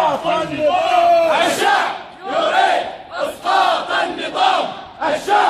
اسقاط النظام الشعب يريد إسقاط النظام. الشعب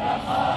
Yahweh.